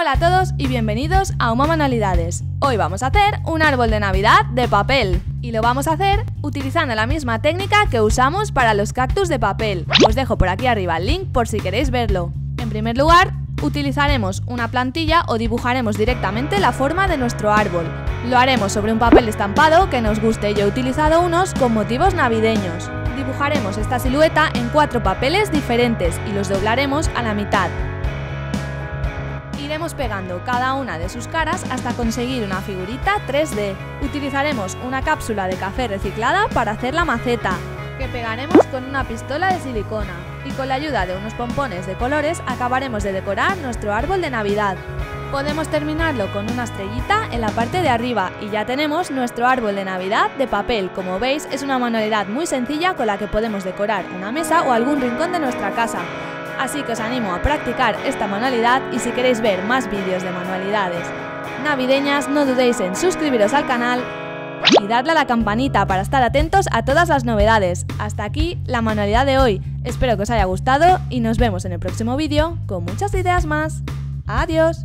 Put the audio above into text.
Hola a todos y bienvenidos a Uma Manualidades. Hoy vamos a hacer un árbol de Navidad de papel. Y lo vamos a hacer utilizando la misma técnica que usamos para los cactus de papel. Os dejo por aquí arriba el link por si queréis verlo. En primer lugar, utilizaremos una plantilla o dibujaremos directamente la forma de nuestro árbol. Lo haremos sobre un papel estampado que nos guste. Yo he utilizado unos con motivos navideños. Dibujaremos esta silueta en cuatro papeles diferentes y los doblaremos a la mitad. Iremos pegando cada una de sus caras hasta conseguir una figurita 3D. Utilizaremos una cápsula de café reciclada para hacer la maceta, que pegaremos con una pistola de silicona. Y con la ayuda de unos pompones de colores acabaremos de decorar nuestro árbol de Navidad. Podemos terminarlo con una estrellita en la parte de arriba y ya tenemos nuestro árbol de Navidad de papel. Como veis es una manualidad muy sencilla con la que podemos decorar una mesa o algún rincón de nuestra casa. Así que os animo a practicar esta manualidad y si queréis ver más vídeos de manualidades navideñas no dudéis en suscribiros al canal y darle a la campanita para estar atentos a todas las novedades. Hasta aquí la manualidad de hoy. Espero que os haya gustado y nos vemos en el próximo vídeo con muchas ideas más. ¡Adiós!